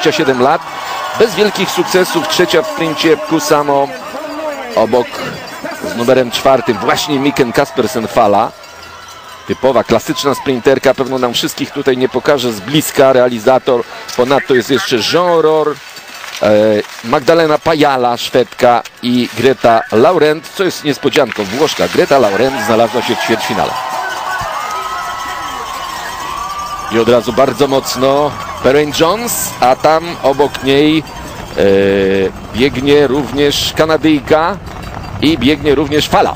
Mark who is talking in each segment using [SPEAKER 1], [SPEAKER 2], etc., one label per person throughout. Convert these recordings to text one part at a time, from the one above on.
[SPEAKER 1] 27 lat, bez wielkich sukcesów, trzecia w sprincie Kusamo obok z numerem czwartym właśnie Miken Kaspersen Fala. Typowa, klasyczna sprinterka, pewno nam wszystkich tutaj nie pokaże z bliska realizator. Ponadto jest jeszcze Jean Rohr, e, Magdalena Pajala, Szwedka i Greta Laurent, co jest niespodzianką. Włoszka Greta Laurent znalazła się w ćwierćfinale. I od razu bardzo mocno Perrin Jones, a tam obok niej e, biegnie również Kanadyjka i biegnie również Fala.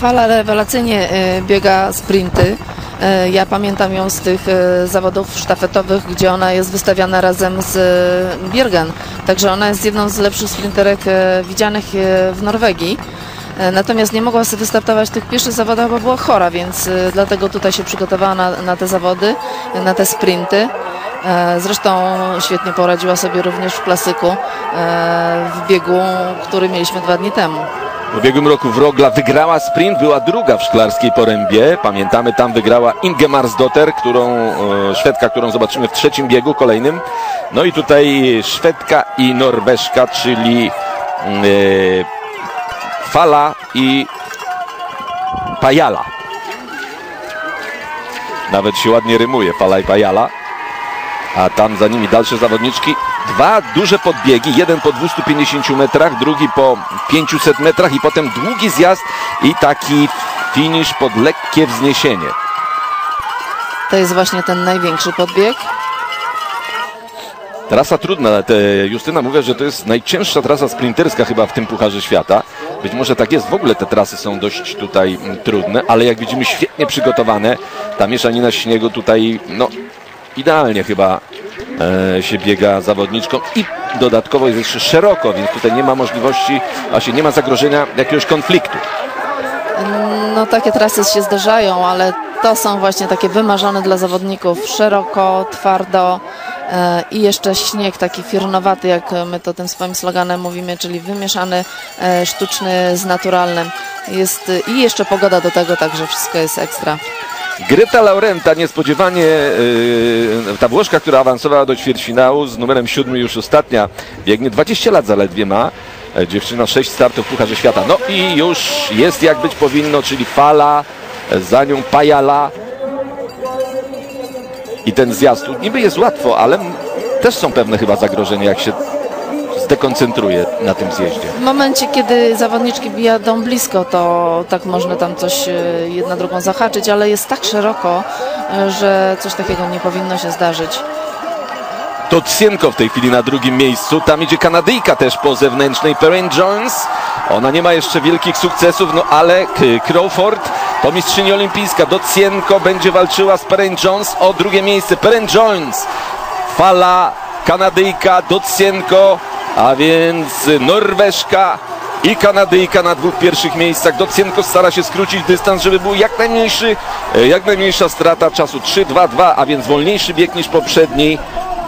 [SPEAKER 2] Fala rewelacyjnie e, biega sprinty. E, Ja pamiętam ją z tych e, zawodów sztafetowych, gdzie ona jest wystawiana razem z Biergen. Także ona jest jedną z lepszych sprinterek widzianych w Norwegii. Natomiast nie mogła sobie wystartować w tych pierwszych zawodach, bo była chora, więc dlatego tutaj się przygotowała na, na te zawody, na te sprinty. E, Zresztą świetnie poradziła sobie również w klasyku, e, w biegu, który mieliśmy dwa dni temu.
[SPEAKER 1] W ubiegłym roku Wrogla wygrała sprint, była druga w Szklarskiej Porębie. Pamiętamy, tam wygrała Ingemarsdotter, którą, e, Szwedka, którą zobaczymy w trzecim biegu, kolejnym. No i tutaj Szwedka i Norweszka, czyli e, Fala i Pajala. Nawet się ładnie rymuje, Fala i Pajala. A tam za nimi dalsze zawodniczki. Dwa duże podbiegi, jeden po 250 metrach, drugi po 500 metrach i potem długi zjazd i taki finisz pod lekkie wzniesienie.
[SPEAKER 2] To jest właśnie ten największy podbieg.
[SPEAKER 1] Trasa trudna, Justyna mówi, że to jest najcięższa trasa sprinterska chyba w tym Pucharze Świata. Być może tak jest, w ogóle te trasy są dość tutaj mm, trudne, ale jak widzimy świetnie przygotowane. Ta mieszanina śniegu tutaj, no idealnie chyba e, się biega zawodniczką i dodatkowo jest jeszcze szeroko, więc tutaj nie ma możliwości, właśnie nie ma zagrożenia jakiegoś konfliktu.
[SPEAKER 2] No takie trasy się zdarzają, ale to są właśnie takie wymarzone dla zawodników. Szeroko, twardo e, i jeszcze śnieg taki firnowaty, jak my to tym swoim sloganem mówimy, czyli wymieszany e, sztuczny z naturalnym. Jest i jeszcze pogoda do tego, także wszystko jest ekstra.
[SPEAKER 1] Greta Laurenta niespodziewanie, yy, ta Włoszka, która awansowała do ćwierćfinału z numerem siódmym już ostatnia, biegnie 20 lat zaledwie ma. E, Dziewczyna 6 startów w Pucharze Świata. No i już jest jak być powinno, czyli fala, e, za nią Pajala. I ten zjazd, niby jest łatwo, ale też są pewne chyba zagrożenia, jak się zdekoncentruje na tym zjeździe.
[SPEAKER 2] W momencie, kiedy zawodniczki bijadą blisko, to tak można tam coś e, jedna drugą zahaczyć, ale jest tak szeroko, e, że coś takiego nie powinno się zdarzyć.
[SPEAKER 1] To Tsienko w tej chwili na drugim miejscu. Tam idzie Kanadyjka też po zewnętrznej, Perrin Jones. Ona nie ma jeszcze wielkich sukcesów, no ale Crawford to mistrzyni olimpijska. Docienko będzie walczyła z Perrin Jones o drugie miejsce. Perrin Jones, fala Kanadyjka, Docienko, a więc Norweszka i Kanadyjka na dwóch pierwszych miejscach. Docienko stara się skrócić dystans, żeby był jak najmniejszy, e, jak najmniejsza strata czasu 3-2-2, a więc wolniejszy bieg niż poprzedni.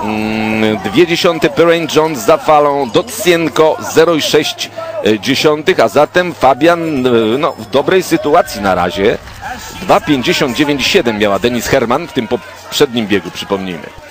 [SPEAKER 1] Mm, Dwie dziesiąte Perrin Jones za falą, Docienko 0,6 dziesiątych, a zatem Fabian e, no, w dobrej sytuacji na razie. 2,59,7 miała Denis Herman w tym poprzednim biegu, przypomnijmy.